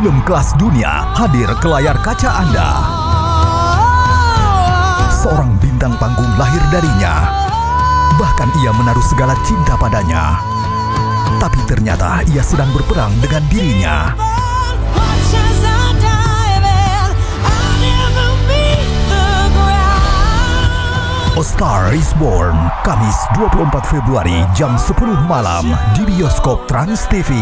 film kelas dunia hadir ke layar kaca Anda. Seorang bintang panggung lahir darinya. Bahkan ia menaruh segala cinta padanya. Tapi ternyata ia sedang berperang dengan dirinya. A Star is Born, Kamis 24 Februari jam 10 malam di bioskop Trans TV.